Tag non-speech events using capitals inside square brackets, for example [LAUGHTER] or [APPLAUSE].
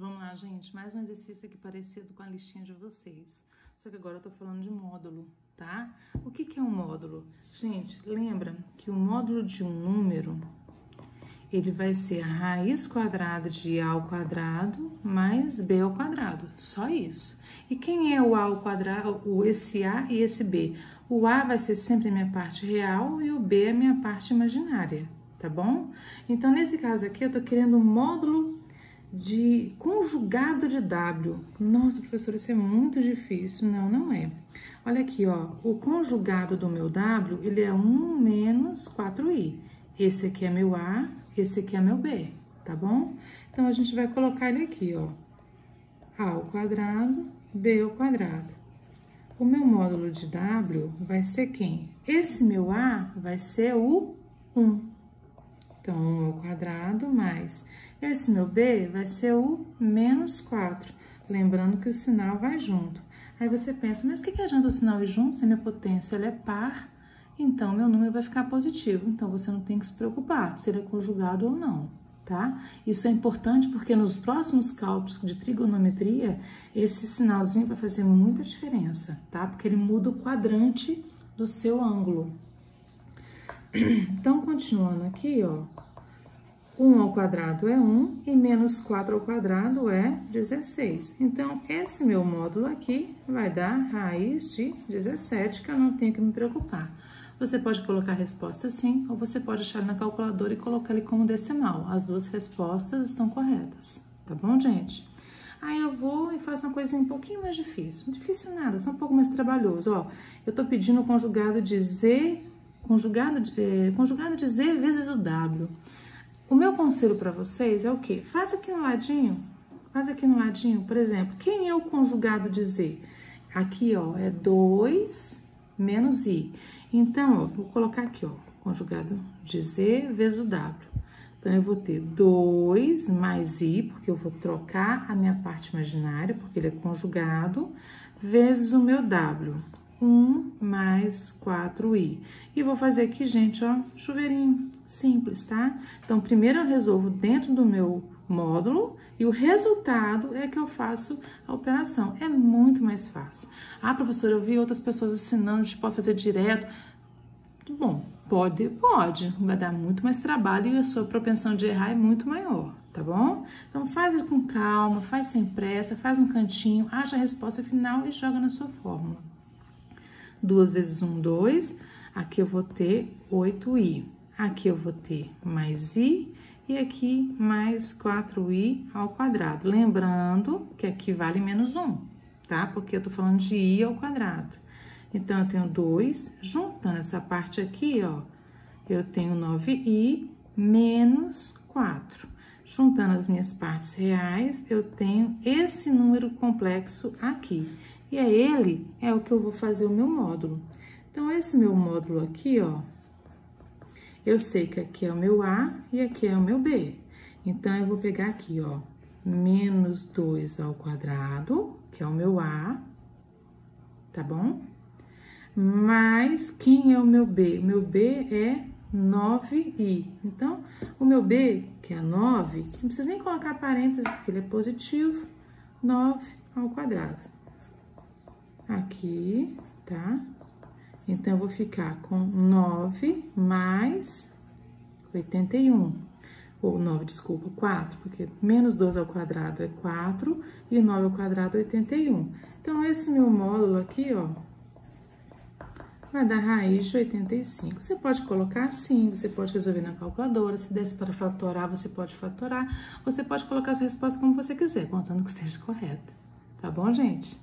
Vamos lá, gente, mais um exercício aqui parecido com a listinha de vocês. Só que agora eu tô falando de módulo, tá? O que, que é um módulo? Gente, lembra que o módulo de um número, ele vai ser a raiz quadrada de A ao quadrado mais B ao quadrado, só isso. E quem é o A ao quadrado, o, esse A e esse B? O A vai ser sempre a minha parte real e o B é a minha parte imaginária, tá bom? Então, nesse caso aqui, eu tô querendo um módulo de conjugado de W. Nossa, professora, isso é muito difícil. Não, não é. Olha aqui, ó. O conjugado do meu W, ele é 1 menos 4i. Esse aqui é meu A, esse aqui é meu B, tá bom? Então, a gente vai colocar ele aqui, ó. A ao quadrado, B ao quadrado. O meu módulo de W vai ser quem? Esse meu A vai ser o 1. Então, 1 ao quadrado mais esse meu B vai ser o menos 4, lembrando que o sinal vai junto. Aí você pensa, mas o que, que adianta o sinal ir junto se a minha potência é par? Então, meu número vai ficar positivo. Então, você não tem que se preocupar se ele é conjugado ou não, tá? Isso é importante porque nos próximos cálculos de trigonometria, esse sinalzinho vai fazer muita diferença, tá? Porque ele muda o quadrante do seu ângulo. [CLEARS THROAT] Então, continuando aqui, ó, 1 ao quadrado é 1 e menos 4 ao quadrado é 16. Então, esse meu módulo aqui vai dar raiz de 17, que eu não tenho que me preocupar. Você pode colocar a resposta assim, ou você pode achar na calculadora e colocar ele como decimal. As duas respostas estão corretas, tá bom, gente? Aí eu vou e faço uma coisinha um pouquinho mais difícil. Difícil nada, só um pouco mais trabalhoso. Ó, eu tô pedindo o conjugado de Z, conjugado eh, conjugado de Z vezes o W. O meu conselho para vocês é o quê? Faz aqui no ladinho, faz aqui no ladinho, por exemplo, quem é o conjugado de Z? Aqui, ó, é 2 menos I. Então, ó, vou colocar aqui, ó, conjugado de Z vezes o W. Então, eu vou ter 2 mais I, porque eu vou trocar a minha parte imaginária, porque ele é conjugado, vezes o meu W. 1 mais 4i. E vou fazer aqui, gente, ó, chuveirinho, simples, tá? Então, primeiro eu resolvo dentro do meu módulo e o resultado é que eu faço a operação. É muito mais fácil. Ah, professora, eu vi outras pessoas ensinando, tipo, pode fazer direto. Bom, pode, pode. Vai dar muito mais trabalho e a sua propensão de errar é muito maior, tá bom? Então, faz com calma, faz sem pressa, faz um cantinho, acha a resposta final e joga na sua fórmula. 2 vezes 1, 2. Aqui eu vou ter 8i. Aqui eu vou ter mais i e aqui mais 4i ao quadrado. Lembrando que aqui vale menos 1, tá? Porque eu tô falando de i ao quadrado. Então, eu tenho 2, juntando essa parte aqui, ó, eu tenho 9i menos 4. Juntando as minhas partes reais, eu tenho esse número complexo aqui. E é ele é o que eu vou fazer o meu módulo. Então, esse meu módulo aqui, ó, eu sei que aqui é o meu A e aqui é o meu B. Então, eu vou pegar aqui, ó, menos 2 ao quadrado, que é o meu A, tá bom? Mais quem é o meu B? O meu B é 9i. Então, o meu B, que é 9, não precisa nem colocar parênteses, porque ele é positivo, 9 ao quadrado aqui, tá? Então, eu vou ficar com 9 mais 81. Ou 9, desculpa, 4, porque menos 12 ao quadrado é 4 e 9 ao quadrado é 81. Então, esse meu módulo aqui, ó, vai dar raiz de 85. Você pode colocar assim, você pode resolver na calculadora, se desse para fatorar, você pode fatorar, você pode colocar essa resposta como você quiser, contando que esteja correta. Tá bom, gente?